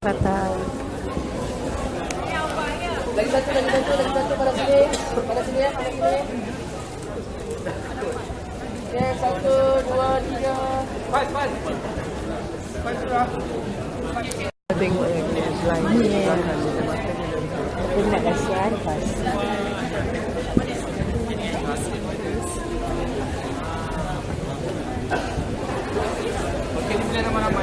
Fatal. Lagi satu, lagi satu, lagi satu pada sini, pada sini, pada sini. Okay, satu, dua, tiga. Pas, pas. Pas sudah. Tengok yang dia selain ni. Aku nak kasih air pas. Okay, ni bila nama-nama.